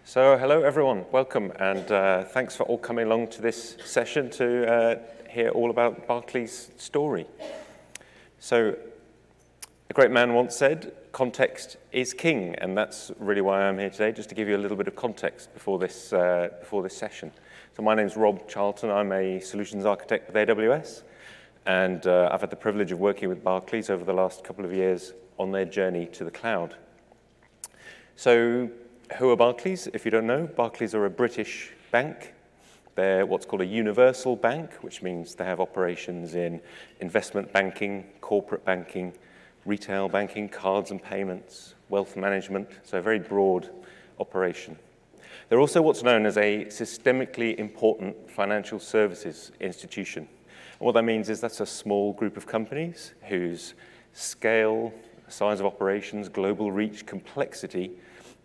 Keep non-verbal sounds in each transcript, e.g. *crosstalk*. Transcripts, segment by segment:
So, hello everyone, welcome, and uh, thanks for all coming along to this session to uh, hear all about Barclays' story. So, a great man once said, context is king, and that's really why I'm here today, just to give you a little bit of context before this, uh, before this session. So my name's Rob Charlton, I'm a solutions architect with AWS, and uh, I've had the privilege of working with Barclays over the last couple of years on their journey to the cloud. So who are Barclays? If you don't know, Barclays are a British bank. They're what's called a universal bank, which means they have operations in investment banking, corporate banking, retail banking, cards and payments, wealth management, so a very broad operation. They're also what's known as a systemically important financial services institution. And what that means is that's a small group of companies whose scale, size of operations, global reach, complexity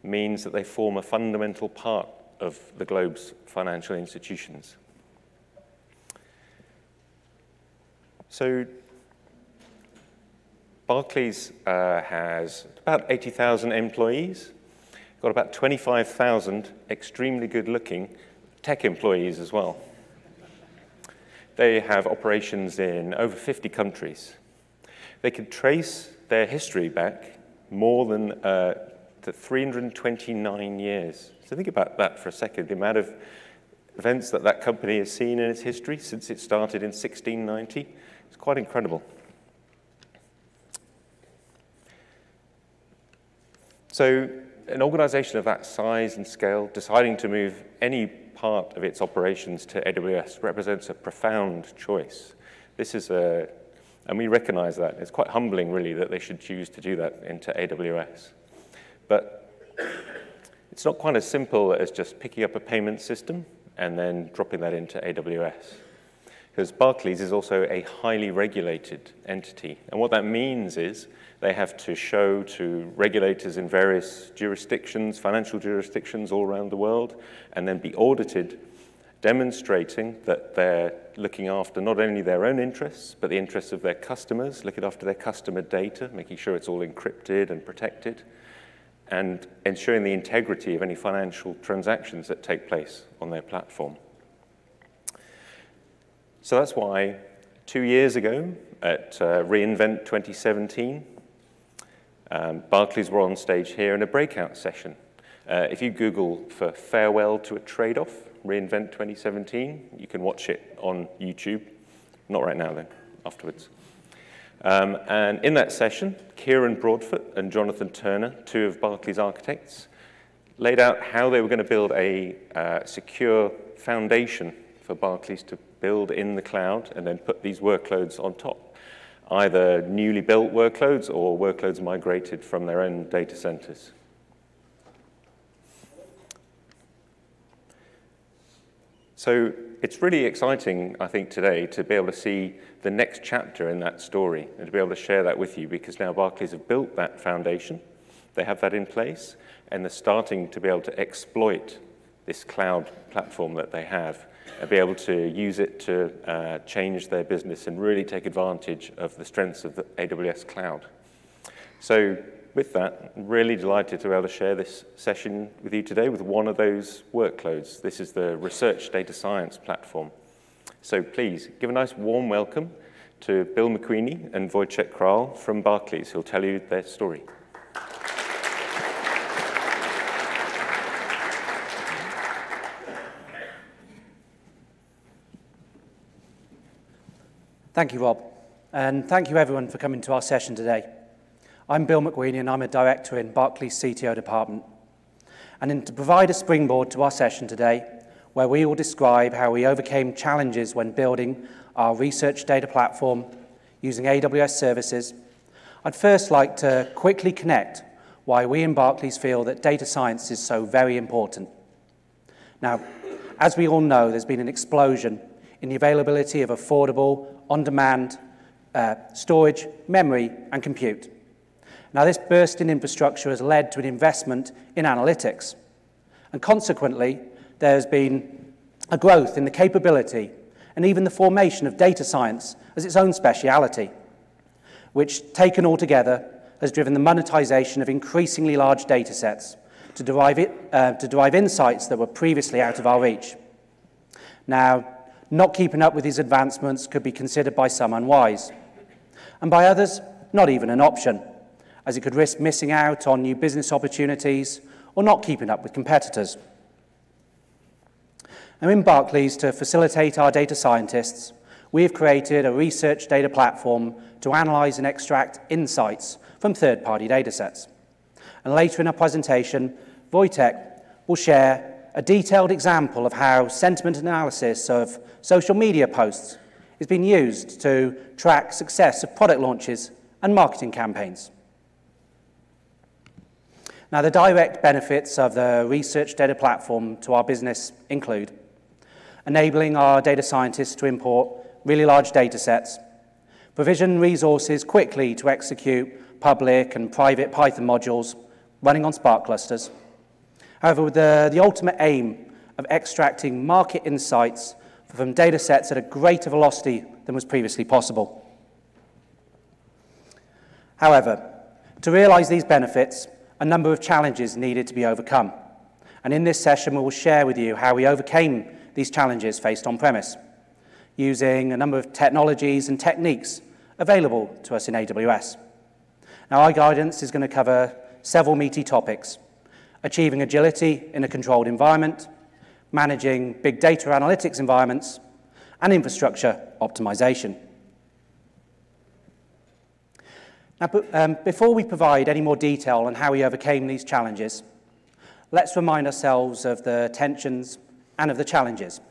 means that they form a fundamental part of the globe's financial institutions. So Barclays uh, has about 80,000 employees, got about 25,000 extremely good-looking tech employees as well. They have operations in over 50 countries. They can trace their history back more than uh, to 329 years. So think about that for a second, the amount of events that that company has seen in its history since it started in 1690. It's quite incredible. So an organization of that size and scale deciding to move any part of its operations to AWS represents a profound choice. This is a, and we recognize that. It's quite humbling, really, that they should choose to do that into AWS. But it's not quite as simple as just picking up a payment system and then dropping that into AWS. Because Barclays is also a highly regulated entity. And what that means is they have to show to regulators in various jurisdictions, financial jurisdictions all around the world, and then be audited, demonstrating that they're looking after not only their own interests, but the interests of their customers, looking after their customer data, making sure it's all encrypted and protected, and ensuring the integrity of any financial transactions that take place on their platform. So that's why two years ago at uh, re:Invent 2017, um, Barclays were on stage here in a breakout session. Uh, if you Google for farewell to a trade-off, re:Invent 2017, you can watch it on YouTube. Not right now, then, afterwards. Um, and in that session, Kieran Broadfoot and Jonathan Turner, two of Barclays architects, laid out how they were going to build a uh, secure foundation for Barclays to build in the cloud and then put these workloads on top, either newly built workloads or workloads migrated from their own data centers. So it's really exciting, I think, today to be able to see the next chapter in that story and to be able to share that with you because now Barclays have built that foundation, they have that in place, and they're starting to be able to exploit this cloud platform that they have and be able to use it to uh, change their business and really take advantage of the strengths of the AWS cloud. So with that, I'm really delighted to be able to share this session with you today with one of those workloads. This is the Research Data Science platform. So please give a nice warm welcome to Bill McQueenie and Wojciech Kral from Barclays, who'll tell you their story. Thank you, Rob. And thank you, everyone, for coming to our session today. I'm Bill McQueenie, and I'm a director in Barclays CTO department. And in, to provide a springboard to our session today, where we will describe how we overcame challenges when building our research data platform using AWS services, I'd first like to quickly connect why we in Barclays feel that data science is so very important. Now, as we all know, there's been an explosion in the availability of affordable, on-demand uh, storage, memory, and compute. Now, this burst in infrastructure has led to an investment in analytics. And consequently, there's been a growth in the capability and even the formation of data science as its own speciality, which, taken all together, has driven the monetization of increasingly large data sets to derive, it, uh, to derive insights that were previously out of our reach. Now, not keeping up with these advancements could be considered by some unwise, and by others, not even an option, as it could risk missing out on new business opportunities or not keeping up with competitors. Now, in Barclays, to facilitate our data scientists, we have created a research data platform to analyse and extract insights from third-party datasets. And later in our presentation, Wojtek will share a detailed example of how sentiment analysis of social media posts is being used to track success of product launches and marketing campaigns. Now, the direct benefits of the research data platform to our business include enabling our data scientists to import really large data sets, provision resources quickly to execute public and private Python modules running on Spark clusters. However, with the, the ultimate aim of extracting market insights from data sets at a greater velocity than was previously possible. However, to realize these benefits, a number of challenges needed to be overcome. And in this session, we will share with you how we overcame these challenges faced on premise, using a number of technologies and techniques available to us in AWS. Now, our guidance is going to cover several meaty topics, achieving agility in a controlled environment, managing big data analytics environments, and infrastructure optimization. Now, um, before we provide any more detail on how we overcame these challenges, let's remind ourselves of the tensions and of the challenges.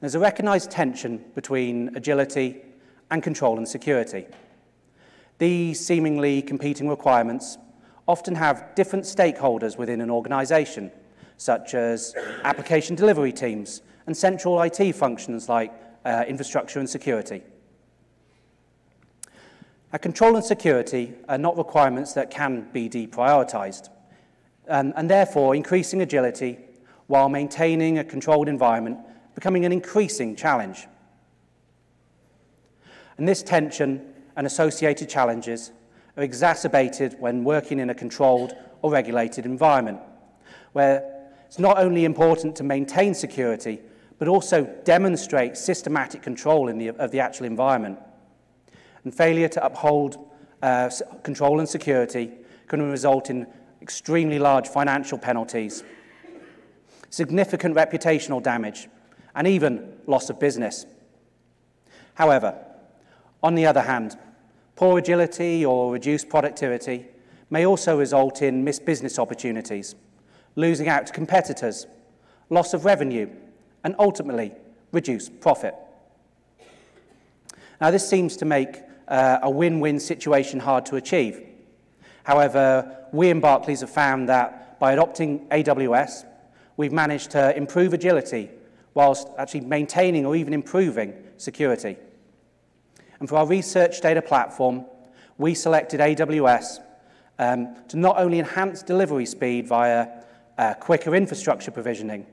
There's a recognised tension between agility and control and security. These seemingly competing requirements often have different stakeholders within an organisation, such as application delivery teams and central IT functions like uh, infrastructure and security. Control and security are not requirements that can be deprioritized, and, and therefore increasing agility while maintaining a controlled environment becoming an increasing challenge. And this tension and associated challenges are exacerbated when working in a controlled or regulated environment, where it's not only important to maintain security, but also demonstrate systematic control the, of the actual environment. And failure to uphold uh, control and security can result in extremely large financial penalties significant reputational damage, and even loss of business. However, on the other hand, poor agility or reduced productivity may also result in missed business opportunities, losing out to competitors, loss of revenue, and ultimately reduced profit. Now, this seems to make uh, a win-win situation hard to achieve. However, we in Barclays have found that by adopting AWS we've managed to improve agility whilst actually maintaining or even improving security. And for our research data platform, we selected AWS um, to not only enhance delivery speed via uh, quicker infrastructure provisioning,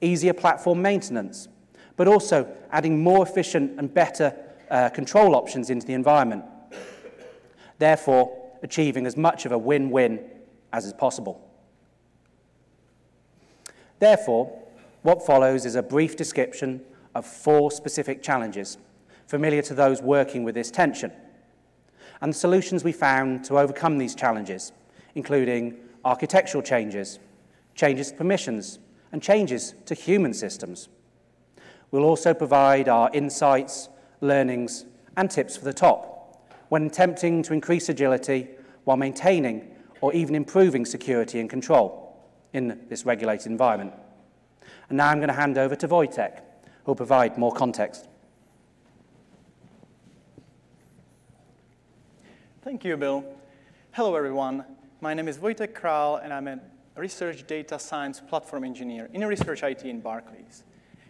easier platform maintenance, but also adding more efficient and better uh, control options into the environment, therefore achieving as much of a win-win as is possible. Therefore, what follows is a brief description of four specific challenges, familiar to those working with this tension, and the solutions we found to overcome these challenges, including architectural changes, changes to permissions, and changes to human systems. We'll also provide our insights, learnings, and tips for the top when attempting to increase agility while maintaining or even improving security and control in this regulated environment. And now I'm going to hand over to Wojtek, who will provide more context. Thank you, Bill. Hello, everyone. My name is Wojtek Kral, and I'm a research data science platform engineer in research IT in Barclays.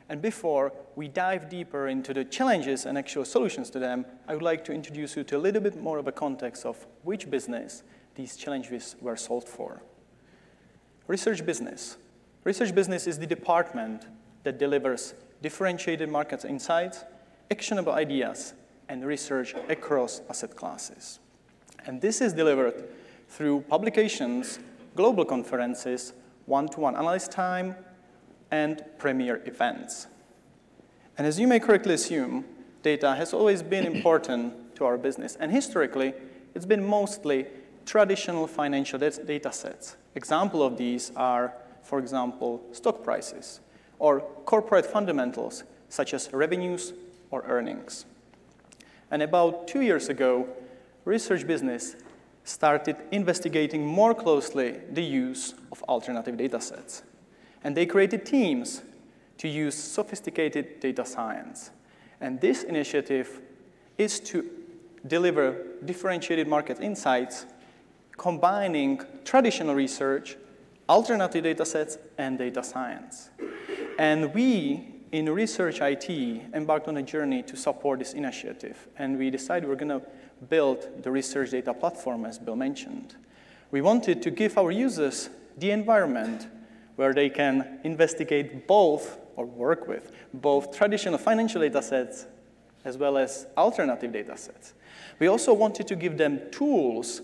And before we dive deeper into the challenges and actual solutions to them, I would like to introduce you to a little bit more of a context of which business these challenges were solved for. Research business. Research business is the department that delivers differentiated market insights, actionable ideas, and research across asset classes. And this is delivered through publications global conferences, one-to-one -one analyst time, and premier events. And as you may correctly assume, data has always been *coughs* important to our business. And historically, it's been mostly traditional financial data sets. Example of these are, for example, stock prices or corporate fundamentals such as revenues or earnings. And about two years ago, research business started investigating more closely the use of alternative data sets. And they created teams to use sophisticated data science. And this initiative is to deliver differentiated market insights, combining traditional research, alternative data sets, and data science. And we in Research IT embarked on a journey to support this initiative. And we decided we're going to build the research data platform, as Bill mentioned. We wanted to give our users the environment where they can investigate both or work with both traditional financial data sets as well as alternative data sets. We also wanted to give them tools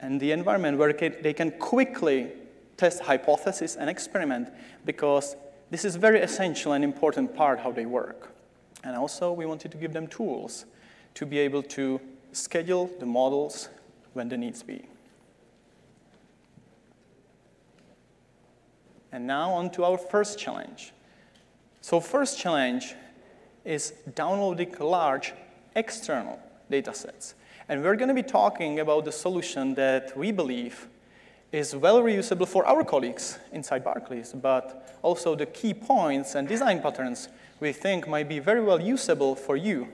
and the environment where they can quickly test hypotheses and experiment because this is very essential and important part how they work. And also we wanted to give them tools to be able to schedule the models when the needs be. And now on to our first challenge. So first challenge is downloading large external data sets. And we're going to be talking about the solution that we believe is well reusable for our colleagues inside Barclays, but also the key points and design patterns we think might be very well usable for you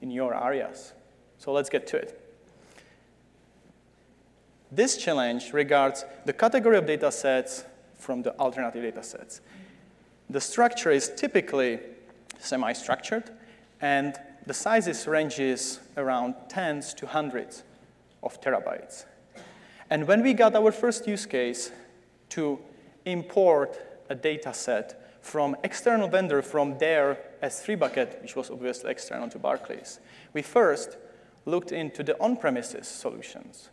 in your areas. So let's get to it. This challenge regards the category of data sets from the alternative data sets. The structure is typically semi-structured, and the sizes ranges around tens to hundreds of terabytes. And when we got our first use case to import a data set from external vendor from their S3 bucket, which was obviously external to Barclays, we first looked into the on-premises solutions.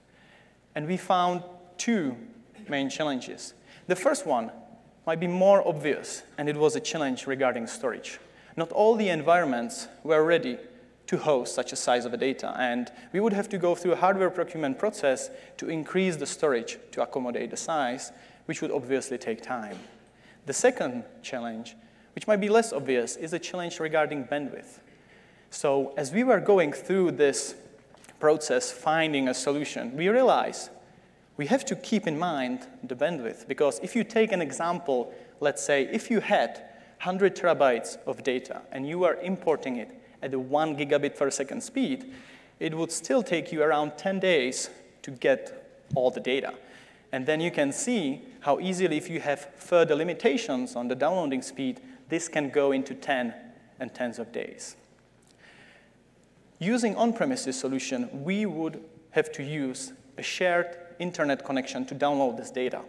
And we found two main challenges. The first one might be more obvious, and it was a challenge regarding storage. Not all the environments were ready to host such a size of a data, and we would have to go through a hardware procurement process to increase the storage to accommodate the size, which would obviously take time. The second challenge, which might be less obvious, is a challenge regarding bandwidth. So as we were going through this process, finding a solution, we realized we have to keep in mind the bandwidth, because if you take an example, let's say if you had 100 terabytes of data and you are importing it at a one gigabit per second speed, it would still take you around 10 days to get all the data. And then you can see how easily, if you have further limitations on the downloading speed, this can go into 10 and tens of days. Using on-premises solution, we would have to use a shared internet connection to download this data.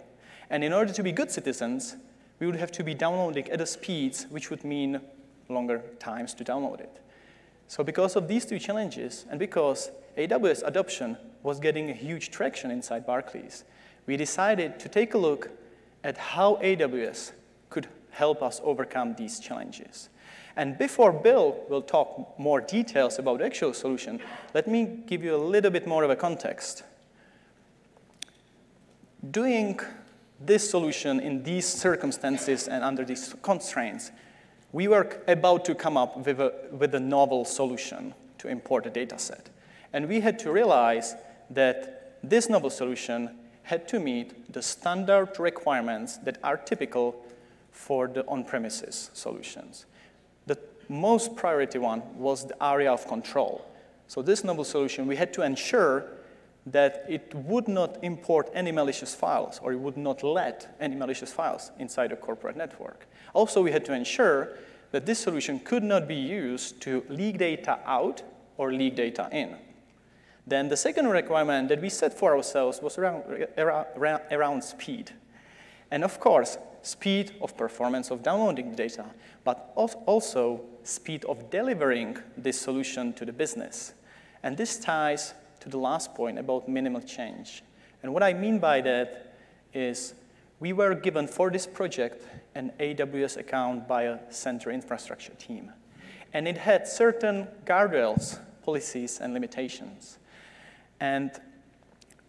And in order to be good citizens, we would have to be downloading at a speeds which would mean longer times to download it. So because of these two challenges, and because AWS adoption was getting a huge traction inside Barclays, we decided to take a look at how AWS could help us overcome these challenges. And before Bill will talk more details about the actual solution, let me give you a little bit more of a context. Doing this solution in these circumstances and under these constraints we were about to come up with a, with a novel solution to import a data set. And we had to realize that this novel solution had to meet the standard requirements that are typical for the on-premises solutions. The most priority one was the area of control. So this novel solution, we had to ensure that it would not import any malicious files or it would not let any malicious files inside a corporate network. Also, we had to ensure that this solution could not be used to leak data out or leak data in. Then the second requirement that we set for ourselves was around, around, around speed. And of course, speed of performance of downloading the data, but also speed of delivering this solution to the business. And this ties to the last point about minimal change. And what I mean by that is we were given for this project an AWS account by a center infrastructure team. And it had certain guardrails, policies, and limitations. And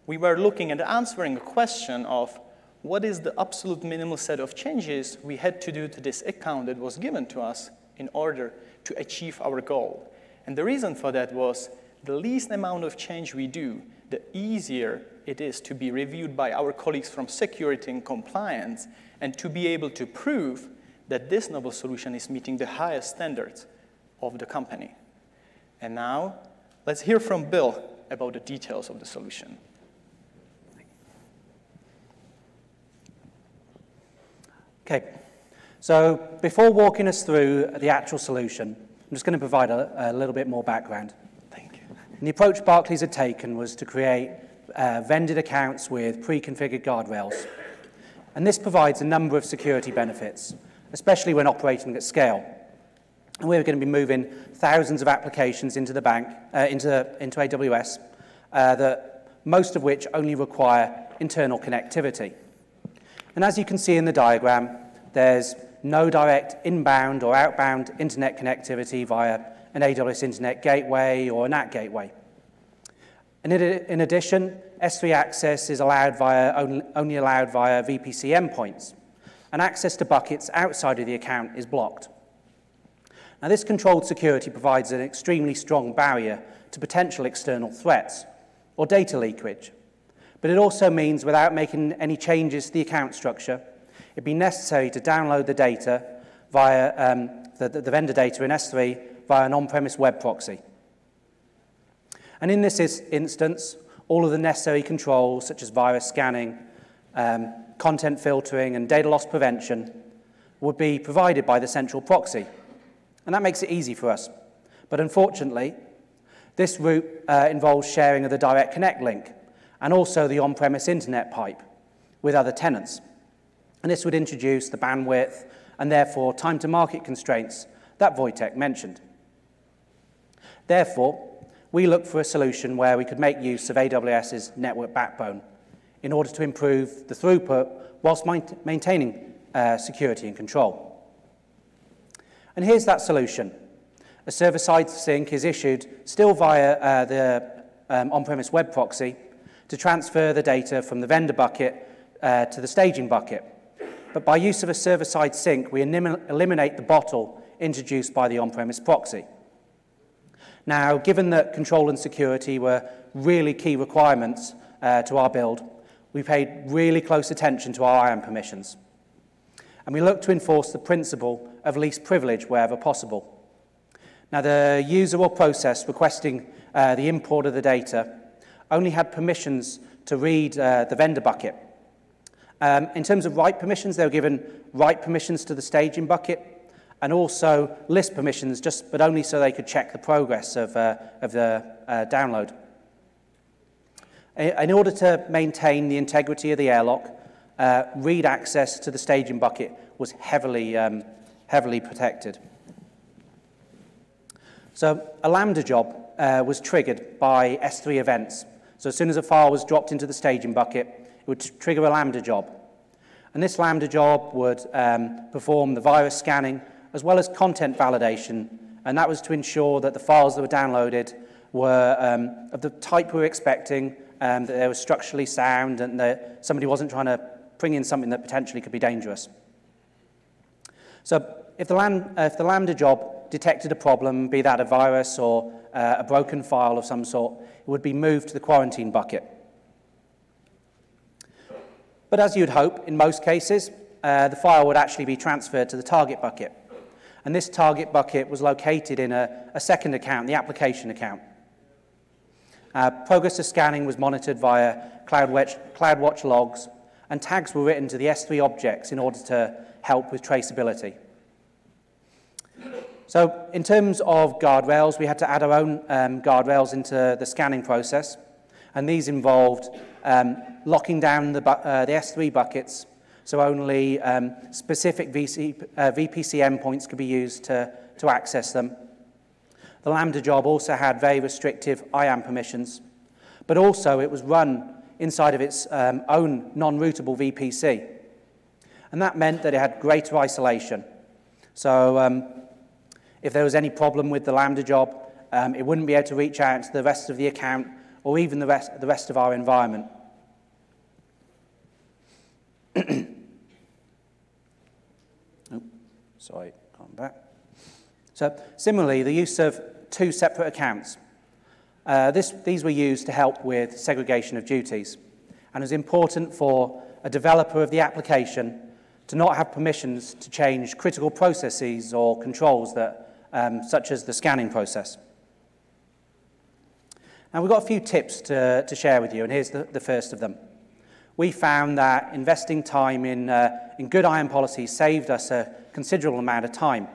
we were looking at answering a question of what is the absolute minimal set of changes we had to do to this account that was given to us in order to achieve our goal. And the reason for that was the least amount of change we do, the easier it is to be reviewed by our colleagues from security and compliance and to be able to prove that this novel solution is meeting the highest standards of the company. And now, let's hear from Bill about the details of the solution. Okay, so before walking us through the actual solution, I'm just going to provide a, a little bit more background. And the approach Barclays had taken was to create uh, vended accounts with pre-configured guardrails. And this provides a number of security benefits, especially when operating at scale. And we're going to be moving thousands of applications into the bank, uh, into, into AWS, uh, that most of which only require internal connectivity. And as you can see in the diagram, there's no direct inbound or outbound internet connectivity via an AWS Internet Gateway or a NAT gateway. And in addition, S3 access is allowed via, only, allowed via VPC endpoints, and access to buckets outside of the account is blocked. Now, this controlled security provides an extremely strong barrier to potential external threats or data leakage, but it also means without making any changes to the account structure, it'd be necessary to download the data via um, the, the vendor data in S3 via an on-premise web proxy. And in this instance, all of the necessary controls, such as virus scanning, um, content filtering, and data loss prevention, would be provided by the central proxy. And that makes it easy for us. But unfortunately, this route uh, involves sharing of the direct connect link, and also the on-premise internet pipe with other tenants. And this would introduce the bandwidth and therefore time to market constraints that Wojtek mentioned. Therefore, we looked for a solution where we could make use of AWS's network backbone in order to improve the throughput whilst maintaining uh, security and control. And here's that solution. A server-side sync is issued still via uh, the um, on-premise web proxy to transfer the data from the vendor bucket uh, to the staging bucket. But by use of a server-side sync, we eliminate the bottle introduced by the on-premise proxy. Now, given that control and security were really key requirements uh, to our build, we paid really close attention to our IAM permissions. And we looked to enforce the principle of least privilege wherever possible. Now, the user or process requesting uh, the import of the data only had permissions to read uh, the vendor bucket. Um, in terms of write permissions, they were given write permissions to the staging bucket and also list permissions, just, but only so they could check the progress of, uh, of the uh, download. In order to maintain the integrity of the airlock, uh, read access to the staging bucket was heavily, um, heavily protected. So a Lambda job uh, was triggered by S3 events so as soon as a file was dropped into the staging bucket, it would trigger a Lambda job. And this Lambda job would um, perform the virus scanning as well as content validation. And that was to ensure that the files that were downloaded were um, of the type we were expecting, um, that they were structurally sound, and that somebody wasn't trying to bring in something that potentially could be dangerous. So if the, Lam uh, if the Lambda job detected a problem, be that a virus or uh, a broken file of some sort, it would be moved to the quarantine bucket. But as you'd hope, in most cases, uh, the file would actually be transferred to the target bucket. And this target bucket was located in a, a second account, the application account. Uh, progress of scanning was monitored via CloudWatch, CloudWatch logs, and tags were written to the S3 objects in order to help with traceability. So in terms of guardrails, we had to add our own um, guardrails into the scanning process. And these involved um, locking down the, uh, the S3 buckets so only um, specific VC, uh, VPC endpoints could be used to, to access them. The Lambda job also had very restrictive IAM permissions, but also it was run inside of its um, own non-routable VPC. And that meant that it had greater isolation. So um, if there was any problem with the Lambda job, um, it wouldn't be able to reach out to the rest of the account or even the rest, the rest of our environment. *clears throat* sorry, come back. So similarly, the use of two separate accounts. Uh, this, these were used to help with segregation of duties and it was important for a developer of the application to not have permissions to change critical processes or controls that, um, such as the scanning process. Now, we've got a few tips to, to share with you, and here's the, the first of them. We found that investing time in, uh, in good IAM policy saved us a considerable amount of time.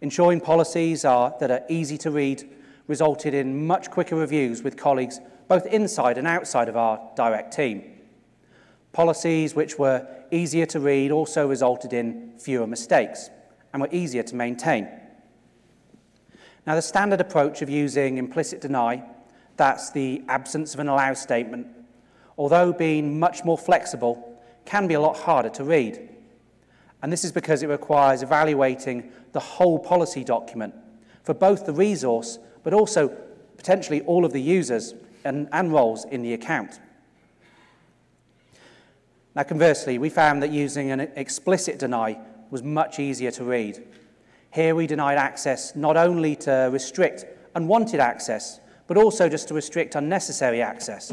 Ensuring policies are, that are easy to read resulted in much quicker reviews with colleagues both inside and outside of our direct team. Policies which were easier to read also resulted in fewer mistakes and were easier to maintain. Now, the standard approach of using implicit deny, that's the absence of an allow statement, although being much more flexible, can be a lot harder to read. And this is because it requires evaluating the whole policy document for both the resource but also potentially all of the users and, and roles in the account. Now, conversely, we found that using an explicit deny was much easier to read. Here we denied access not only to restrict unwanted access, but also just to restrict unnecessary access.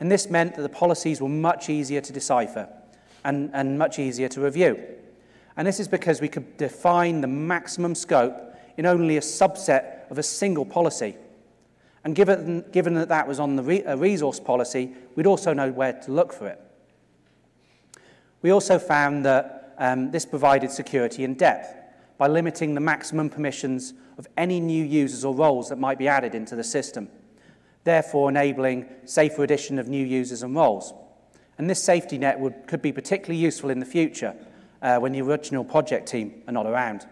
And this meant that the policies were much easier to decipher and, and much easier to review. And this is because we could define the maximum scope in only a subset of a single policy. And given, given that that was on the re, a resource policy, we'd also know where to look for it. We also found that um, this provided security in depth by limiting the maximum permissions of any new users or roles that might be added into the system, therefore enabling safer addition of new users and roles. And this safety net would, could be particularly useful in the future uh, when the original project team are not around.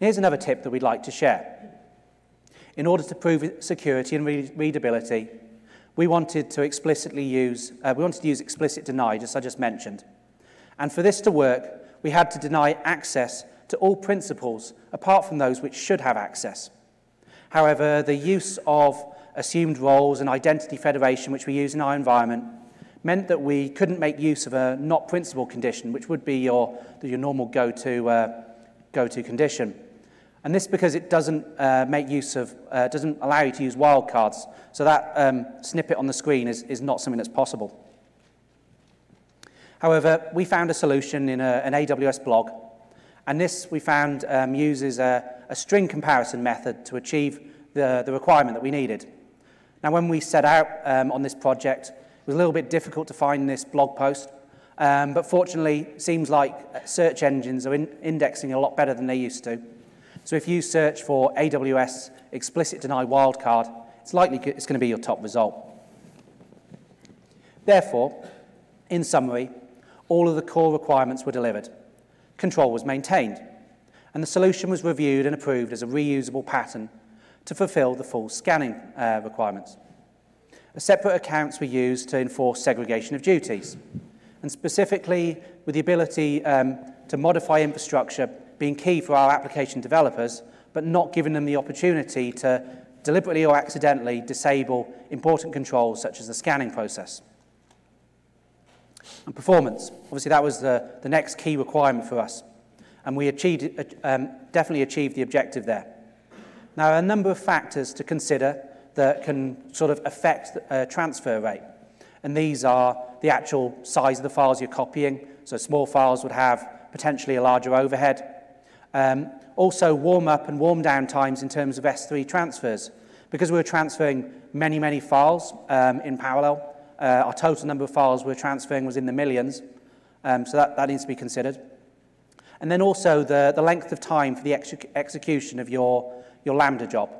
Here's another tip that we'd like to share. In order to prove security and readability, we wanted to explicitly use, uh, we wanted to use explicit deny, as I just mentioned. And for this to work, we had to deny access to all principals, apart from those which should have access. However, the use of assumed roles and identity federation, which we use in our environment, meant that we couldn't make use of a not principal condition, which would be your, your normal go-to uh, go-to condition. And this because it doesn't uh, make use of, uh, doesn't allow you to use wildcards. So that um, snippet on the screen is, is not something that's possible. However, we found a solution in a, an AWS blog. And this, we found, um, uses a, a string comparison method to achieve the, the requirement that we needed. Now, when we set out um, on this project, was a little bit difficult to find this blog post. Um, but fortunately, it seems like search engines are in indexing a lot better than they used to. So if you search for AWS explicit deny wildcard, it's likely it's going to be your top result. Therefore, in summary, all of the core requirements were delivered. Control was maintained, and the solution was reviewed and approved as a reusable pattern to fulfill the full scanning uh, requirements. separate accounts were used to enforce segregation of duties, and specifically with the ability um, to modify infrastructure being key for our application developers, but not giving them the opportunity to deliberately or accidentally disable important controls such as the scanning process. And performance, obviously that was the, the next key requirement for us, and we achieved, um, definitely achieved the objective there. Now, a number of factors to consider that can sort of affect the uh, transfer rate. And these are the actual size of the files you're copying. So small files would have potentially a larger overhead. Um, also, warm up and warm down times in terms of S3 transfers. Because we were transferring many, many files um, in parallel, uh, our total number of files we're transferring was in the millions. Um, so that, that needs to be considered. And then also the, the length of time for the ex execution of your, your Lambda job,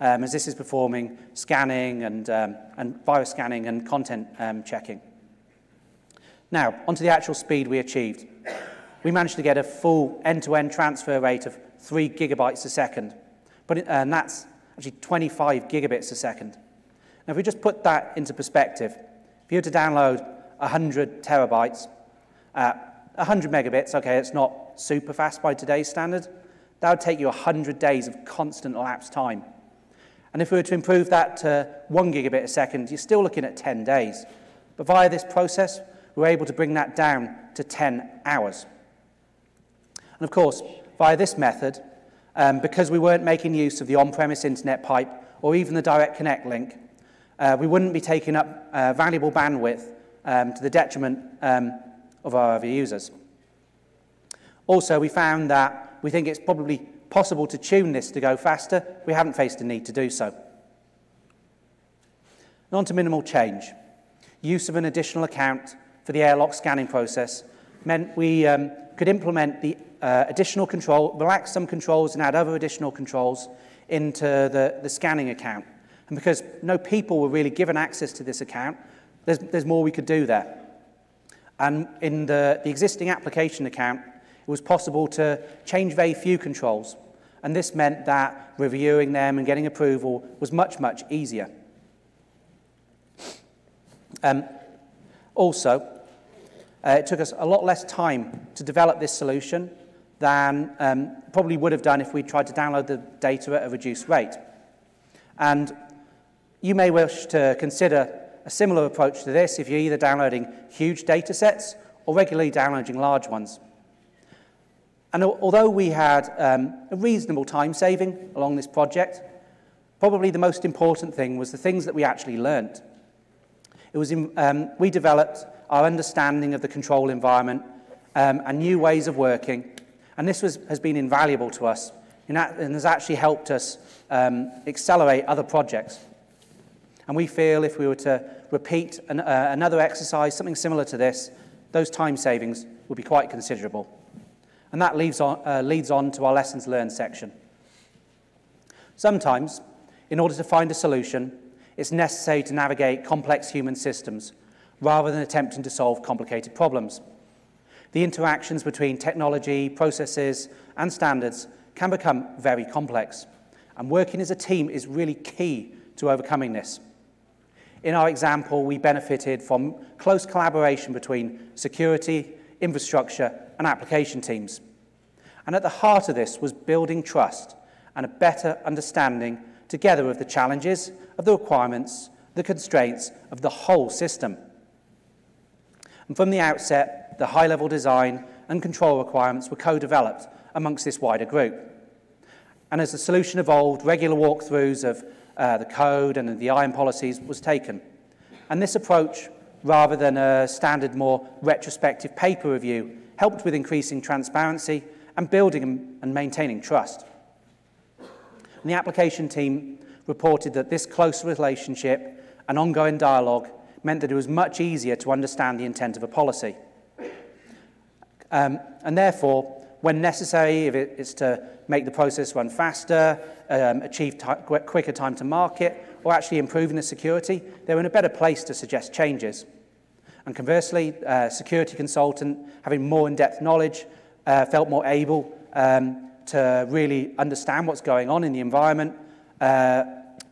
um, as this is performing scanning and, um, and and content um, checking. Now, onto the actual speed we achieved we managed to get a full end-to-end -end transfer rate of 3 gigabytes a second. But it, and that's actually 25 gigabits a second. Now, if we just put that into perspective, if you were to download 100 terabytes at 100 megabits, okay, it's not super fast by today's standard, that would take you 100 days of constant elapsed time. And if we were to improve that to 1 gigabit a second, you're still looking at 10 days. But via this process, we're able to bring that down to 10 hours. And of course, via this method, um, because we weren't making use of the on-premise internet pipe or even the direct connect link, uh, we wouldn't be taking up uh, valuable bandwidth um, to the detriment um, of our other users. Also, we found that we think it's probably possible to tune this to go faster. We haven't faced a need to do so. And on to minimal change. Use of an additional account for the airlock scanning process meant we um, could implement the uh, additional control, relax some controls and add other additional controls into the, the scanning account. And because no people were really given access to this account, there's, there's more we could do there. And in the, the existing application account, it was possible to change very few controls. And this meant that reviewing them and getting approval was much, much easier. Um, also, uh, it took us a lot less time to develop this solution than um, probably would have done if we tried to download the data at a reduced rate. And you may wish to consider a similar approach to this if you're either downloading huge data sets or regularly downloading large ones. And although we had um, a reasonable time saving along this project, probably the most important thing was the things that we actually learned. It was in, um, we developed our understanding of the control environment um, and new ways of working, and this was, has been invaluable to us and has actually helped us um, accelerate other projects. And we feel if we were to repeat an, uh, another exercise, something similar to this, those time savings would be quite considerable. And that leads on, uh, leads on to our lessons learned section. Sometimes, in order to find a solution, it's necessary to navigate complex human systems rather than attempting to solve complicated problems. The interactions between technology, processes, and standards can become very complex, and working as a team is really key to overcoming this. In our example, we benefited from close collaboration between security, infrastructure, and application teams. And at the heart of this was building trust and a better understanding together of the challenges, of the requirements, the constraints of the whole system. And from the outset, the high-level design and control requirements were co-developed amongst this wider group. And as the solution evolved, regular walkthroughs of uh, the code and the IAM policies was taken. And this approach, rather than a standard, more retrospective paper review, helped with increasing transparency and building and maintaining trust. And the application team reported that this close relationship and ongoing dialogue meant that it was much easier to understand the intent of a policy. Um, and therefore, when necessary, if it is to make the process run faster, um, achieve quicker time to market, or actually improving the security, they're in a better place to suggest changes. And conversely, a security consultant, having more in-depth knowledge, uh, felt more able um, to really understand what's going on in the environment, uh,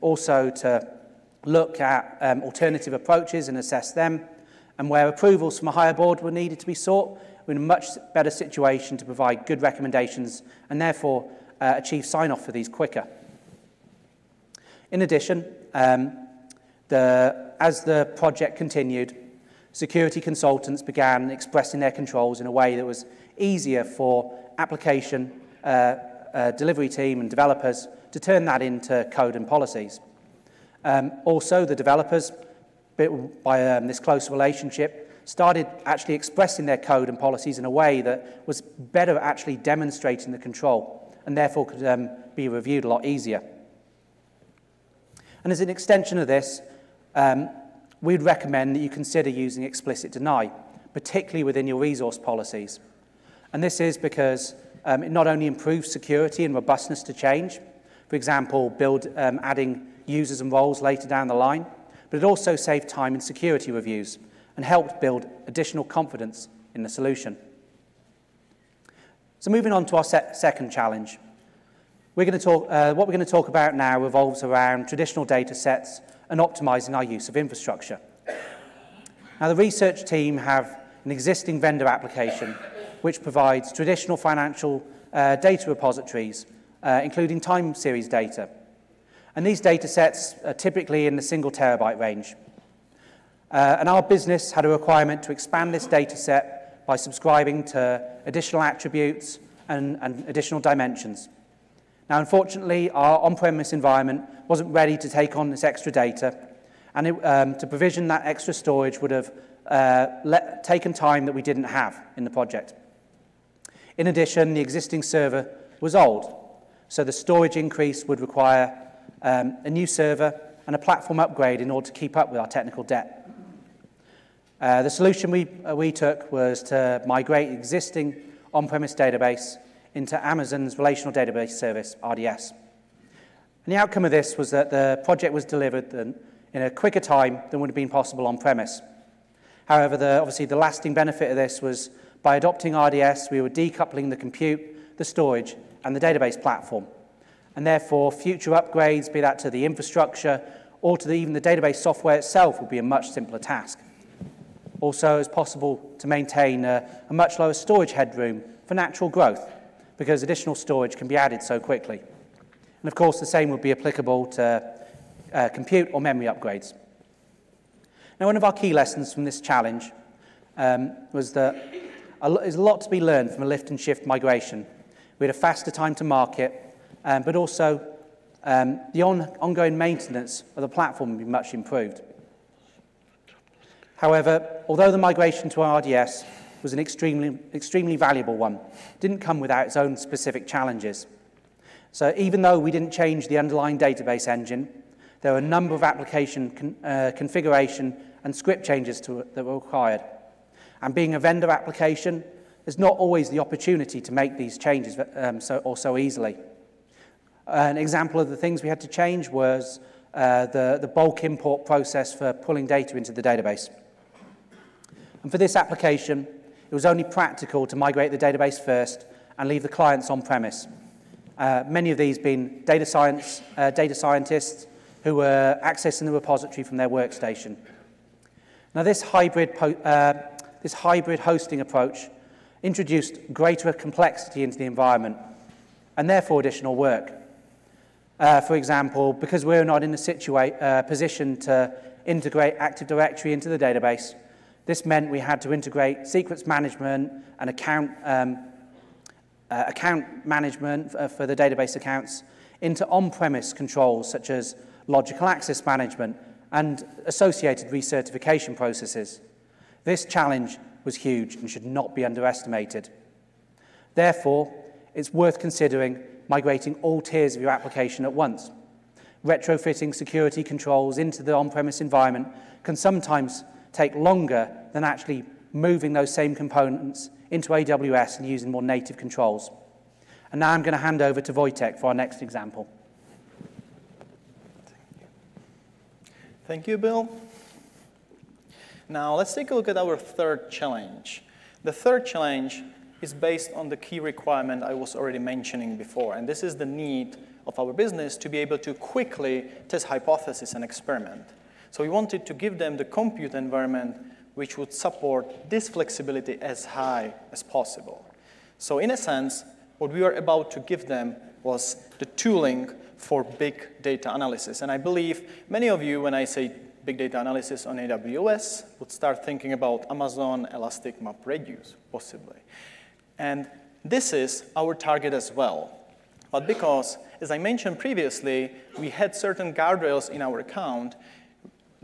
also to look at um, alternative approaches and assess them, and where approvals from a higher board were needed to be sought, we're in a much better situation to provide good recommendations and therefore uh, achieve sign-off for these quicker. In addition, um, the, as the project continued, security consultants began expressing their controls in a way that was easier for application, uh, uh, delivery team and developers to turn that into code and policies. Um, also, the developers, by um, this close relationship, started actually expressing their code and policies in a way that was better at actually demonstrating the control and therefore could um, be reviewed a lot easier. And as an extension of this, um, we'd recommend that you consider using explicit deny, particularly within your resource policies. And this is because um, it not only improves security and robustness to change, for example, build, um, adding users and roles later down the line, but it also saved time in security reviews and helped build additional confidence in the solution. So moving on to our se second challenge. We're going to talk, uh, what we're going to talk about now revolves around traditional data sets and optimizing our use of infrastructure. Now, the research team have an existing vendor application which provides traditional financial uh, data repositories, uh, including time series data. And these data sets are typically in the single terabyte range. Uh, and our business had a requirement to expand this data set by subscribing to additional attributes and, and additional dimensions. Now, unfortunately, our on-premise environment wasn't ready to take on this extra data, and it, um, to provision that extra storage would have uh, let, taken time that we didn't have in the project. In addition, the existing server was old, so the storage increase would require um, a new server and a platform upgrade in order to keep up with our technical debt. Uh, the solution we, uh, we took was to migrate existing on-premise database into Amazon's Relational Database Service, RDS. And the outcome of this was that the project was delivered in a quicker time than would have been possible on-premise. However, the, obviously the lasting benefit of this was by adopting RDS, we were decoupling the compute, the storage, and the database platform. And therefore, future upgrades, be that to the infrastructure or to the, even the database software itself, would be a much simpler task. Also, it's possible to maintain a, a much lower storage headroom for natural growth because additional storage can be added so quickly. And of course, the same would be applicable to uh, compute or memory upgrades. Now, one of our key lessons from this challenge um, was that there's a lot to be learned from a lift and shift migration. We had a faster time to market, um, but also um, the on, ongoing maintenance of the platform would be much improved. However, although the migration to RDS was an extremely, extremely valuable one, it didn't come without its own specific challenges. So even though we didn't change the underlying database engine, there were a number of application con uh, configuration and script changes to, that were required. And being a vendor application, there's not always the opportunity to make these changes um, so, or so easily. An example of the things we had to change was uh, the, the bulk import process for pulling data into the database. And for this application, it was only practical to migrate the database first and leave the clients on premise. Uh, many of these being data science, uh, data scientists who were accessing the repository from their workstation. Now, this hybrid, uh, this hybrid hosting approach introduced greater complexity into the environment and therefore additional work. Uh, for example, because we're not in a situa- uh, position to integrate Active Directory into the database, this meant we had to integrate secrets management and account, um, uh, account management for, for the database accounts into on-premise controls such as logical access management and associated recertification processes. This challenge was huge and should not be underestimated. Therefore, it's worth considering migrating all tiers of your application at once. Retrofitting security controls into the on-premise environment can sometimes take longer than actually moving those same components into AWS and using more native controls. And now I'm going to hand over to Wojtek for our next example. Thank you, Bill. Now, let's take a look at our third challenge. The third challenge is based on the key requirement I was already mentioning before, and this is the need of our business to be able to quickly test hypothesis and experiment. So we wanted to give them the compute environment which would support this flexibility as high as possible. So in a sense, what we were about to give them was the tooling for big data analysis. And I believe many of you, when I say big data analysis on AWS, would start thinking about Amazon Elastic MapReduce, possibly. And this is our target as well. But because, as I mentioned previously, we had certain guardrails in our account,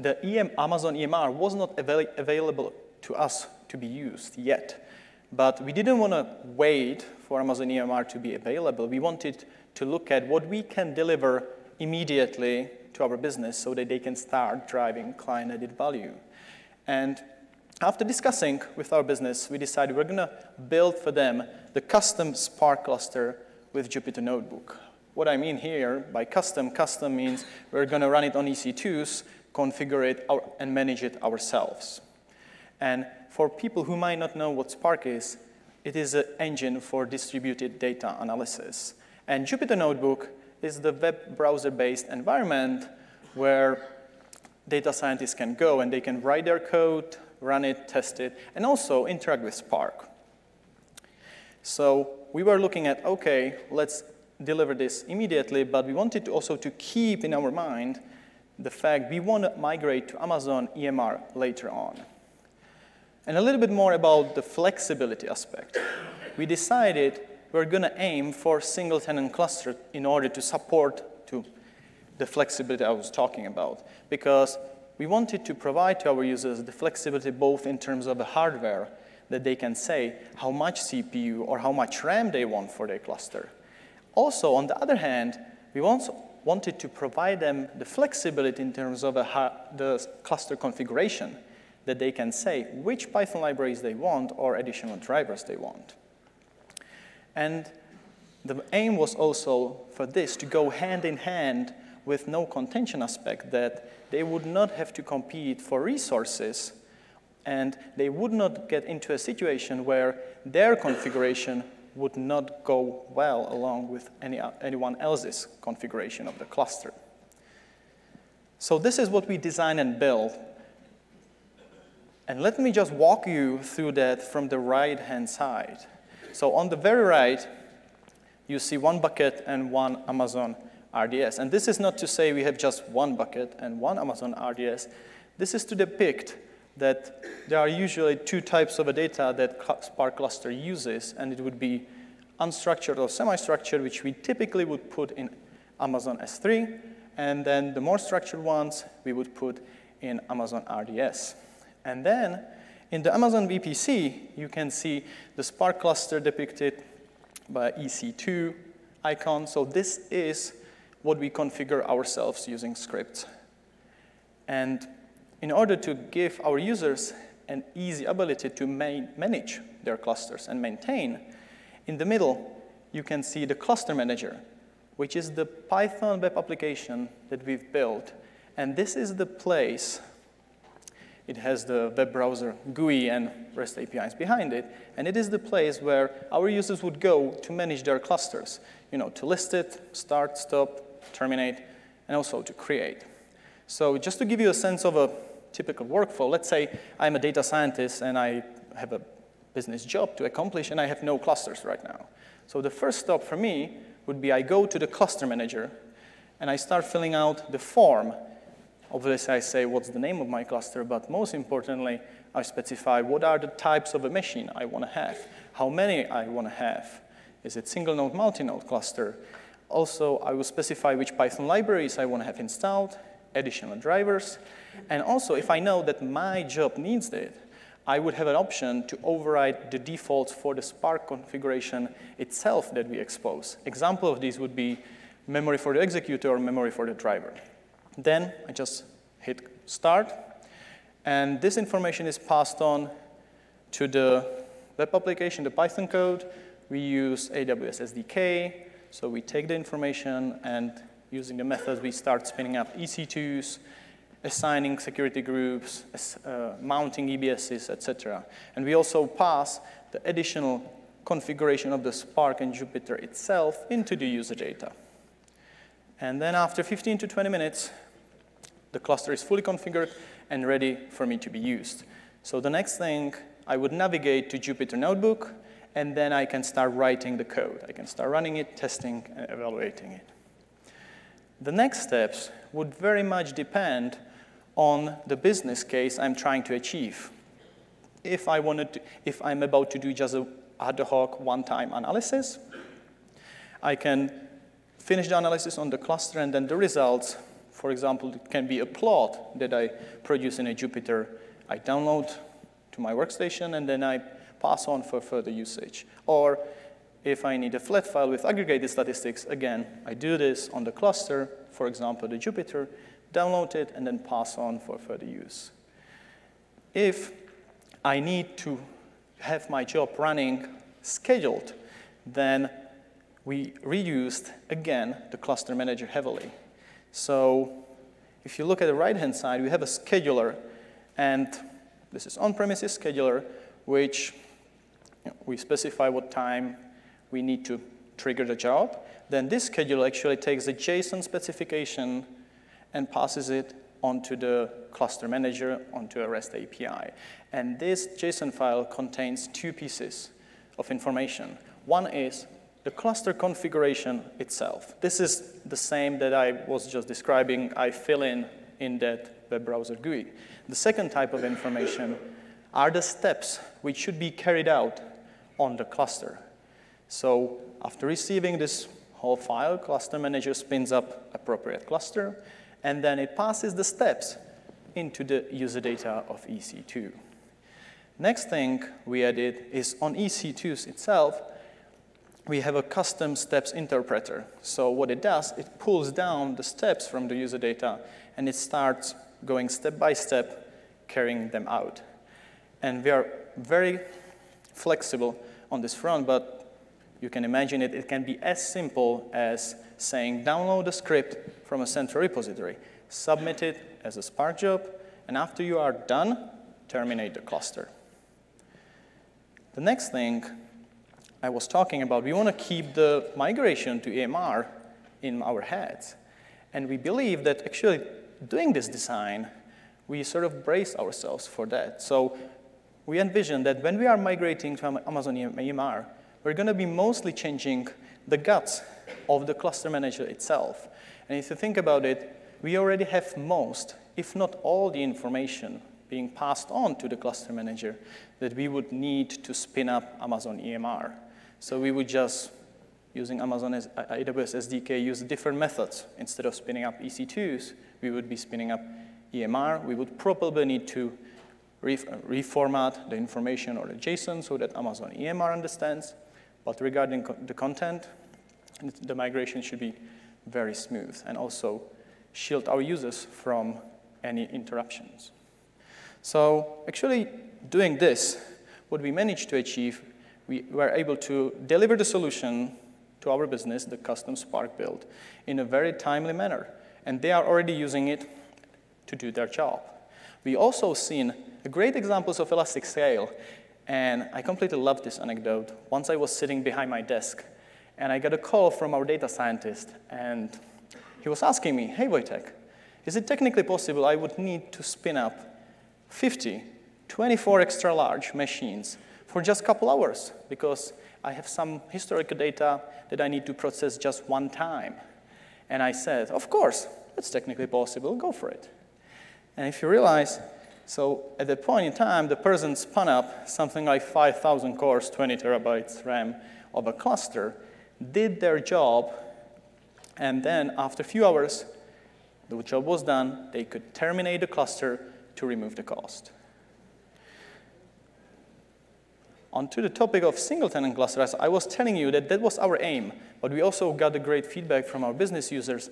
the EM, Amazon EMR was not avail available to us to be used yet. But we didn't want to wait for Amazon EMR to be available. We wanted to look at what we can deliver immediately to our business so that they can start driving client added value. And after discussing with our business, we decided we're going to build for them the custom Spark cluster with Jupyter Notebook. What I mean here by custom, custom means we're going to run it on EC2s configure it and manage it ourselves. And for people who might not know what Spark is, it is an engine for distributed data analysis. And Jupyter Notebook is the web browser-based environment where data scientists can go and they can write their code, run it, test it, and also interact with Spark. So we were looking at, okay, let's deliver this immediately, but we wanted to also to keep in our mind the fact we want to migrate to Amazon EMR later on. And a little bit more about the flexibility aspect. We decided we're going to aim for single tenant cluster in order to support to the flexibility I was talking about, because we wanted to provide to our users the flexibility both in terms of the hardware that they can say how much CPU or how much RAM they want for their cluster. Also, on the other hand, we also wanted to provide them the flexibility in terms of the cluster configuration that they can say which Python libraries they want or additional drivers they want. And the aim was also for this to go hand in hand with no contention aspect that they would not have to compete for resources and they would not get into a situation where their configuration would not go well along with any, anyone else's configuration of the cluster. So this is what we design and build. And let me just walk you through that from the right-hand side. So on the very right, you see one bucket and one Amazon RDS. And this is not to say we have just one bucket and one Amazon RDS. This is to depict that there are usually two types of a data that Spark cluster uses, and it would be unstructured or semi-structured, which we typically would put in Amazon S3, and then the more structured ones we would put in Amazon RDS. And then in the Amazon VPC, you can see the Spark cluster depicted by EC2 icon. So this is what we configure ourselves using scripts. And in order to give our users an easy ability to manage their clusters and maintain, in the middle, you can see the cluster manager, which is the Python web application that we've built. And this is the place, it has the web browser GUI and REST APIs behind it, and it is the place where our users would go to manage their clusters, you know, to list it, start, stop, terminate, and also to create. So just to give you a sense of a typical workflow. Let's say I'm a data scientist and I have a business job to accomplish and I have no clusters right now. So the first stop for me would be I go to the cluster manager and I start filling out the form. Obviously, I say what's the name of my cluster, but most importantly, I specify what are the types of a machine I want to have, how many I want to have. Is it single node, multi-node cluster? Also, I will specify which Python libraries I want to have installed, additional drivers, and also, if I know that my job needs it, I would have an option to override the defaults for the Spark configuration itself that we expose. Example of these would be memory for the executor or memory for the driver. Then I just hit start, and this information is passed on to the web application, the Python code. We use AWS SDK, so we take the information and using the methods, we start spinning up EC2s, assigning security groups, uh, mounting EBSs, etc. And we also pass the additional configuration of the Spark and Jupyter itself into the user data. And then after 15 to 20 minutes, the cluster is fully configured and ready for me to be used. So the next thing, I would navigate to Jupyter Notebook, and then I can start writing the code. I can start running it, testing, and evaluating it. The next steps would very much depend on the business case I'm trying to achieve. If, I wanted to, if I'm about to do just a ad hoc one-time analysis, I can finish the analysis on the cluster and then the results, for example, can be a plot that I produce in a Jupyter. I download to my workstation and then I pass on for further usage. Or if I need a flat file with aggregated statistics, again, I do this on the cluster, for example, the Jupyter, download it, and then pass on for further use. If I need to have my job running scheduled, then we reused, again, the cluster manager heavily. So if you look at the right-hand side, we have a scheduler, and this is on-premises scheduler, which you know, we specify what time we need to trigger the job. Then this scheduler actually takes the JSON specification and passes it onto the cluster manager, onto a REST API. And this JSON file contains two pieces of information. One is the cluster configuration itself. This is the same that I was just describing. I fill in in that web browser GUI. The second type of information are the steps which should be carried out on the cluster. So after receiving this whole file, cluster manager spins up appropriate cluster, and then it passes the steps into the user data of EC2. Next thing we added is on EC2 itself, we have a custom steps interpreter. So what it does, it pulls down the steps from the user data and it starts going step by step, carrying them out. And we are very flexible on this front, but you can imagine it, it can be as simple as saying download a script from a central repository, submit it as a Spark job, and after you are done, terminate the cluster. The next thing I was talking about, we want to keep the migration to EMR in our heads. And we believe that actually doing this design, we sort of brace ourselves for that. So we envision that when we are migrating to Amazon EMR, we're going to be mostly changing the guts of the cluster manager itself. And if you think about it, we already have most, if not all the information being passed on to the cluster manager that we would need to spin up Amazon EMR. So we would just, using Amazon as, AWS SDK, use different methods. Instead of spinning up EC2s, we would be spinning up EMR. We would probably need to re uh, reformat the information or the JSON so that Amazon EMR understands. But regarding co the content, the migration should be very smooth and also shield our users from any interruptions. So actually doing this, what we managed to achieve, we were able to deliver the solution to our business, the custom Spark build, in a very timely manner. And they are already using it to do their job. We also seen great examples of Elasticsearch and I completely loved this anecdote. Once I was sitting behind my desk, and I got a call from our data scientist, and he was asking me, hey, Wojtek, is it technically possible I would need to spin up 50, 24 extra large machines for just a couple hours because I have some historical data that I need to process just one time. And I said, of course, that's technically possible, go for it. And if you realize so at that point in time, the person spun up something like 5,000 cores, 20 terabytes RAM of a cluster, did their job, and then after a few hours, the job was done, they could terminate the cluster to remove the cost. Onto the topic of single-tenant clusters, I was telling you that that was our aim, but we also got the great feedback from our business users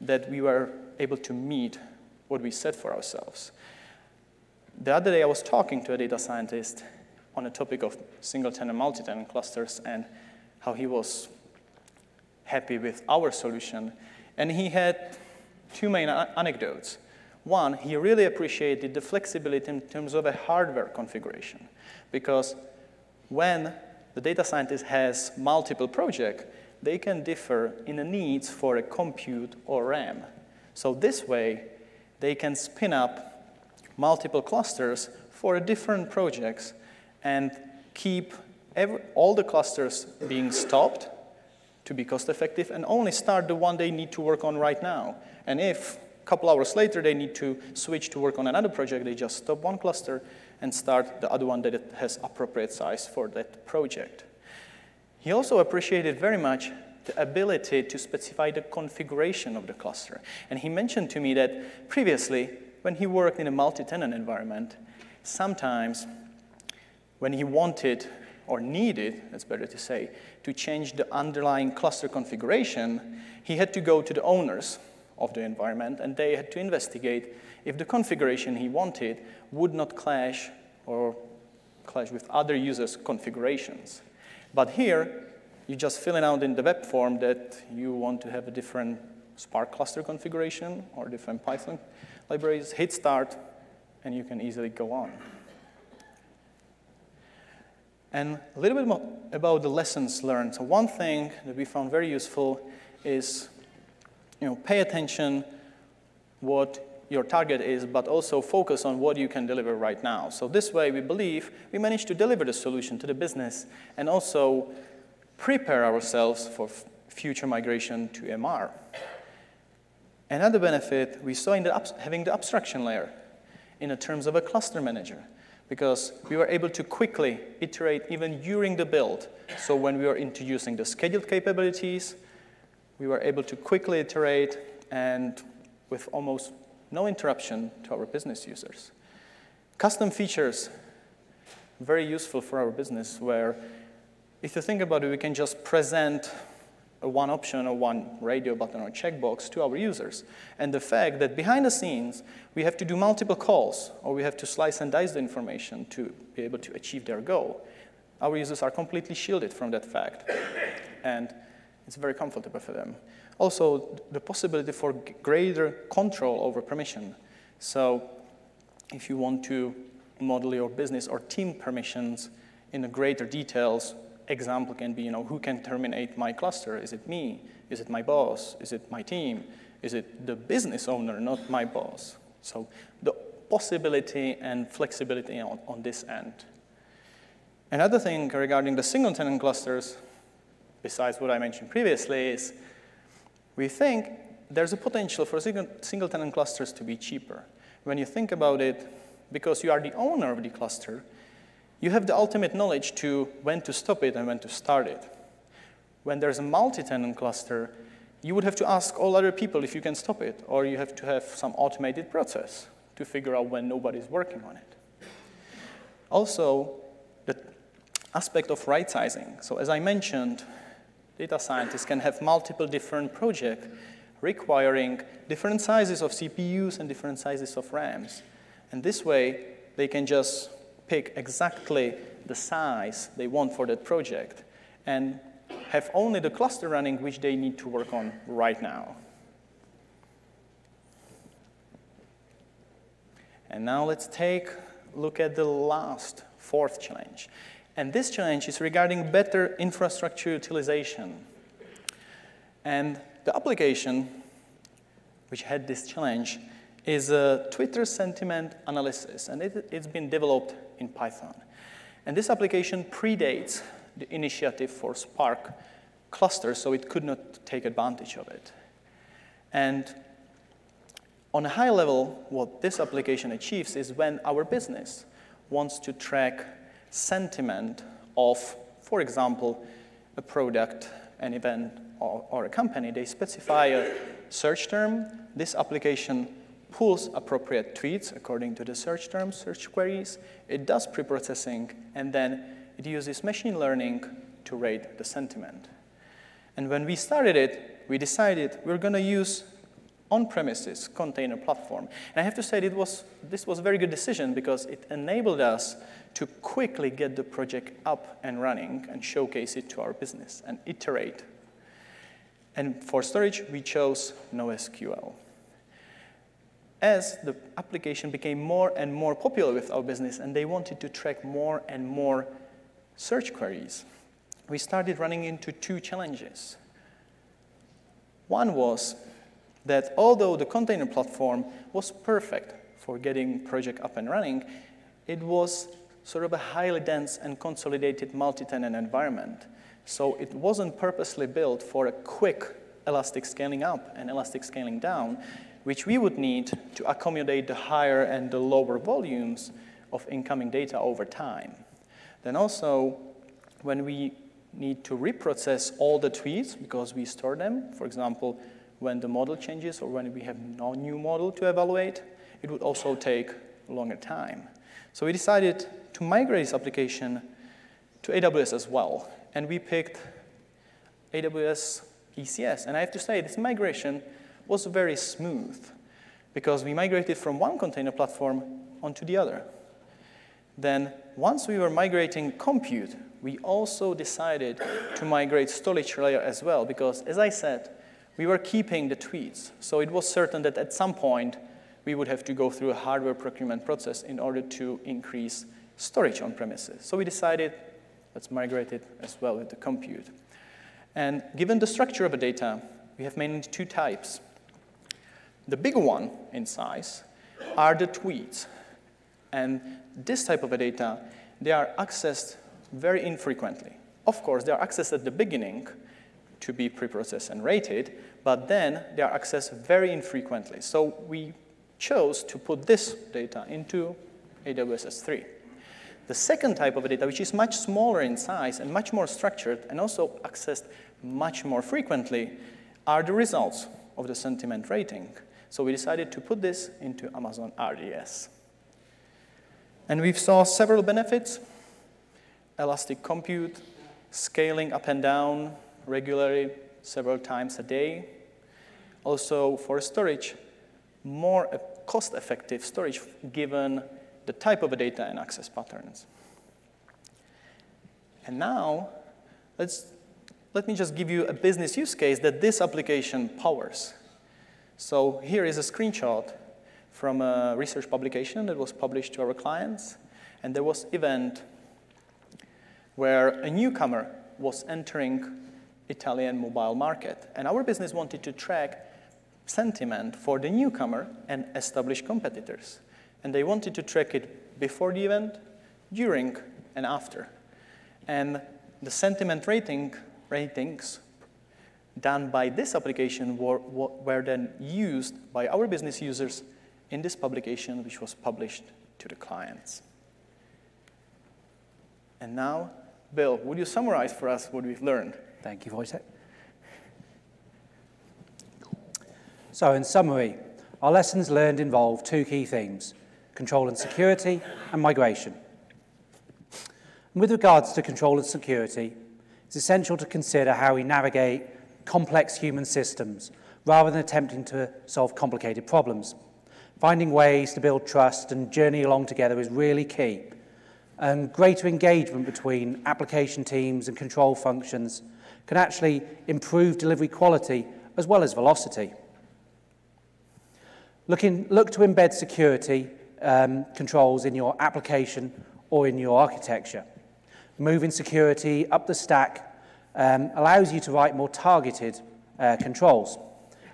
that we were able to meet what we set for ourselves. The other day I was talking to a data scientist on the topic of single-tenant, multi-tenant clusters and how he was happy with our solution. And he had two main anecdotes. One, he really appreciated the flexibility in terms of a hardware configuration because when the data scientist has multiple projects, they can differ in the needs for a compute or RAM. So this way, they can spin up multiple clusters for different projects and keep every, all the clusters being stopped to be cost effective and only start the one they need to work on right now. And if a couple hours later they need to switch to work on another project, they just stop one cluster and start the other one that has appropriate size for that project. He also appreciated very much the ability to specify the configuration of the cluster. And he mentioned to me that previously when he worked in a multi-tenant environment, sometimes when he wanted or needed, that's better to say, to change the underlying cluster configuration, he had to go to the owners of the environment and they had to investigate if the configuration he wanted would not clash or clash with other users' configurations. But here, you just fill out in the web form that you want to have a different Spark cluster configuration or different Python libraries, hit start, and you can easily go on. And a little bit more about the lessons learned. So one thing that we found very useful is, you know, pay attention what your target is, but also focus on what you can deliver right now. So this way, we believe we managed to deliver the solution to the business and also prepare ourselves for future migration to MR. Another benefit we saw in the having the abstraction layer in terms of a cluster manager because we were able to quickly iterate even during the build. So when we were introducing the scheduled capabilities, we were able to quickly iterate and with almost no interruption to our business users. Custom features, very useful for our business, where if you think about it, we can just present one option or one radio button or checkbox to our users. And the fact that behind the scenes, we have to do multiple calls or we have to slice and dice the information to be able to achieve their goal, our users are completely shielded from that fact. And it's very comfortable for them. Also, the possibility for greater control over permission. So if you want to model your business or team permissions in greater details, example can be, you know, who can terminate my cluster? Is it me? Is it my boss? Is it my team? Is it the business owner, not my boss? So the possibility and flexibility on, on this end. Another thing regarding the single tenant clusters, besides what I mentioned previously, is we think there's a potential for single, single tenant clusters to be cheaper. When you think about it, because you are the owner of the cluster, you have the ultimate knowledge to when to stop it and when to start it. When there's a multi-tenant cluster, you would have to ask all other people if you can stop it, or you have to have some automated process to figure out when nobody's working on it. Also, the aspect of right sizing. So as I mentioned, data scientists can have multiple different projects requiring different sizes of CPUs and different sizes of RAMs. And this way, they can just pick exactly the size they want for that project and have only the cluster running which they need to work on right now. And now let's take a look at the last, fourth challenge. And this challenge is regarding better infrastructure utilization. And the application which had this challenge is a Twitter sentiment analysis, and it, has been developed in Python. And this application predates the initiative for Spark clusters, so it could not take advantage of it. And on a high level, what this application achieves is when our business wants to track sentiment of, for example, a product, an event, or, or, a company. They specify a search term. This application pulls appropriate tweets according to the search terms, search queries. It does pre-processing, and then it uses machine learning to rate the sentiment. And when we started it, we decided we're going to use on-premises container platform. And I have to say it was, this was a very good decision because it enabled us to quickly get the project up and running and showcase it to our business and iterate. And for storage, we chose NoSQL. As the application became more and more popular with our business and they wanted to track more and more search queries, we started running into two challenges. One was that although the container platform was perfect for getting project up and running, it was sort of a highly dense and consolidated multi-tenant environment. So it wasn't purposely built for a quick elastic scaling up and elastic scaling down, which we would need to accommodate the higher and the lower volumes of incoming data over time. Then also, when we need to reprocess all the tweets because we store them, for example, when the model changes or when we have no new model to evaluate, it would also take longer time. So we decided to migrate this application to AWS as well. And we picked AWS ECS. And I have to say, this migration was very smooth because we migrated from one container platform onto the other. Then once we were migrating compute, we also decided to migrate storage layer as well because, as I said, we were keeping the tweets. So it was certain that at some point, we would have to go through a hardware procurement process in order to increase storage on premises. So we decided, let's migrate it as well with the compute. And given the structure of the data, we have mainly two types. The big one in size are the tweets. And this type of data, they are accessed very infrequently. Of course, they are accessed at the beginning to be preprocessed and rated, but then they are accessed very infrequently. So we chose to put this data into AWS S3. The second type of data, which is much smaller in size and much more structured and also accessed much more frequently, are the results of the sentiment rating. So we decided to put this into Amazon RDS. And we saw several benefits, elastic compute, scaling up and down regularly several times a day. Also for storage, more cost-effective storage given the type of data and access patterns. And now, let's, let me just give you a business use case that this application powers. So here is a screenshot from a research publication that was published to our clients. And there was an event where a newcomer was entering Italian mobile market. And our business wanted to track sentiment for the newcomer and established competitors. And they wanted to track it before the event, during, and after. And the sentiment rating, ratings done by this application were, were then used by our business users in this publication, which was published to the clients. And now, Bill, would you summarize for us what we've learned? Thank you, Wojtek. So in summary, our lessons learned involve two key themes, control and security and migration. And with regards to control and security, it's essential to consider how we navigate complex human systems rather than attempting to solve complicated problems. Finding ways to build trust and journey along together is really key. And greater engagement between application teams and control functions can actually improve delivery quality as well as velocity. Look, look to embed security um, controls in your application or in your architecture. Moving security up the stack um, allows you to write more targeted uh, controls.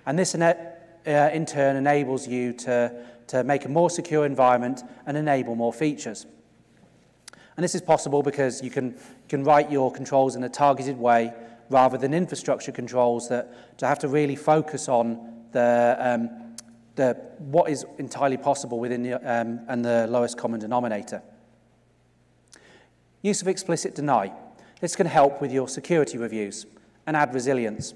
And this in, uh, in turn enables you to, to make a more secure environment and enable more features. And this is possible because you can, can write your controls in a targeted way rather than infrastructure controls that to have to really focus on the, um, the, what is entirely possible within the, um, and the lowest common denominator. Use of explicit deny. This can help with your security reviews and add resilience.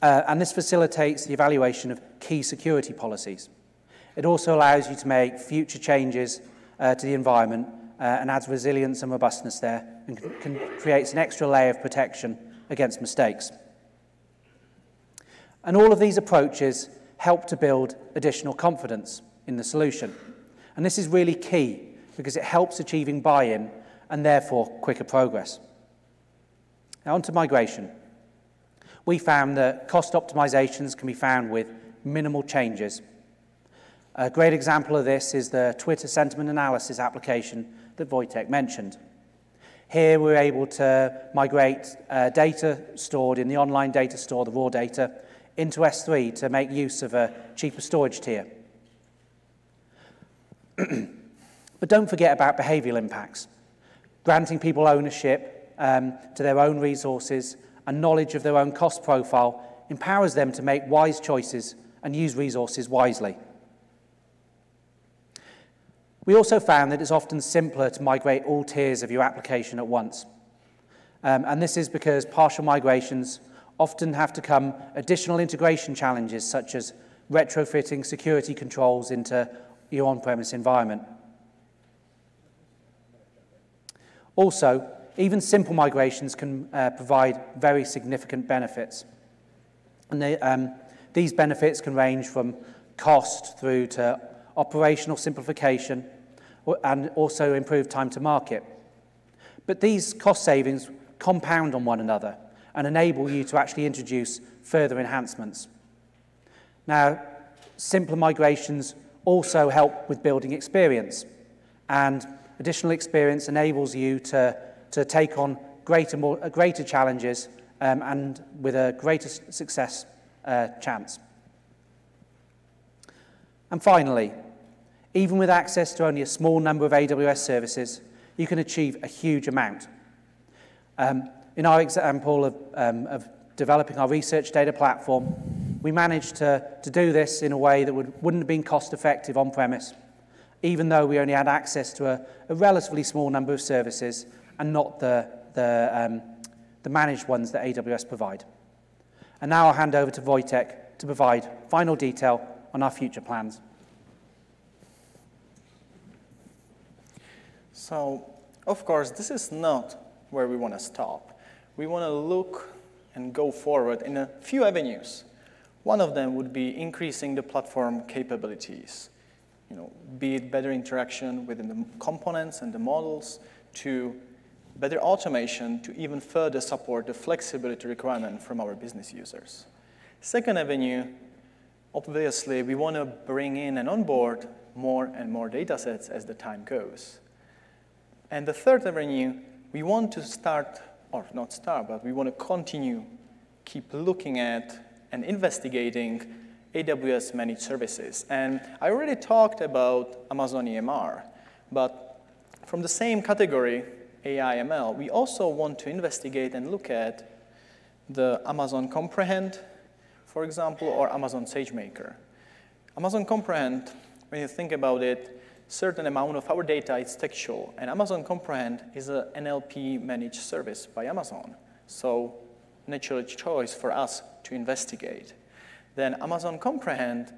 Uh, and this facilitates the evaluation of key security policies. It also allows you to make future changes uh, to the environment uh, and adds resilience and robustness there and can, can creates an extra layer of protection against mistakes. And all of these approaches help to build additional confidence in the solution. And this is really key because it helps achieving buy-in and therefore quicker progress. Now on to migration. We found that cost optimizations can be found with minimal changes. A great example of this is the Twitter sentiment analysis application that Wojtek mentioned. Here we're able to migrate uh, data stored in the online data store, the raw data, into S3 to make use of a cheaper storage tier. *clears throat* but don't forget about behavioral impacts. Granting people ownership um, to their own resources and knowledge of their own cost profile empowers them to make wise choices and use resources wisely. We also found that it's often simpler to migrate all tiers of your application at once. Um, and this is because partial migrations often have to come additional integration challenges such as retrofitting security controls into your on-premise environment. Also, even simple migrations can uh, provide very significant benefits. And they, um, these benefits can range from cost through to operational simplification and also improved time to market. But these cost savings compound on one another and enable you to actually introduce further enhancements. Now, simpler migrations also help with building experience, and additional experience enables you to, to take on greater, more, uh, greater challenges um, and with a greater success uh, chance. And finally, even with access to only a small number of AWS services, you can achieve a huge amount. Um, in our example of, um, of developing our research data platform, we managed to, to do this in a way that would, wouldn't have been cost effective on premise, even though we only had access to a, a relatively small number of services and not the, the, um, the managed ones that AWS provide. And now I'll hand over to Wojtek to provide final detail on our future plans. So, of course, this is not where we want to stop. We want to look and go forward in a few avenues. One of them would be increasing the platform capabilities, you know, be it better interaction within the components and the models to better automation to even further support the flexibility requirement from our business users. Second avenue, obviously, we want to bring in and onboard more and more data sets as the time goes. And the third avenue, we want to start, or not start, but we want to continue, keep looking at and investigating AWS managed services. And I already talked about Amazon EMR, but from the same category, AI ML, we also want to investigate and look at the Amazon Comprehend, for example, or Amazon SageMaker. Amazon Comprehend, when you think about it, certain amount of our data is textual, and Amazon Comprehend is an NLP managed service by Amazon. So natural choice for us to investigate. Then Amazon Comprehend,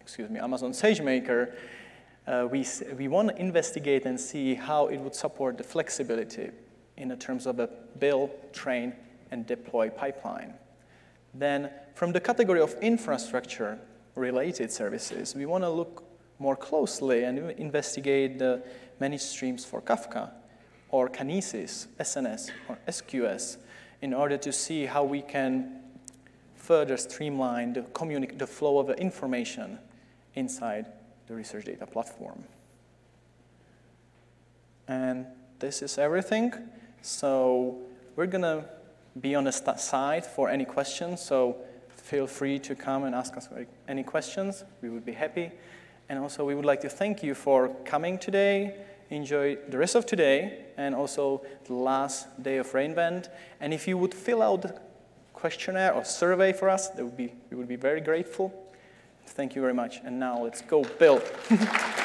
excuse me, Amazon SageMaker, uh, we, we want to investigate and see how it would support the flexibility in terms of a build, train, and deploy pipeline. Then from the category of infrastructure related services, we want to look more closely and investigate the managed streams for Kafka or Kinesis, SNS, or SQS in order to see how we can further streamline the, the flow of information inside the research data platform. And this is everything. So we're going to be on the side for any questions. So feel free to come and ask us any questions. We would be happy. And also, we would like to thank you for coming today. Enjoy the rest of today and also the last day of re:Invent. And if you would fill out questionnaire or survey for us, that would be, we would be very grateful. Thank you very much. And now let's go build. *laughs*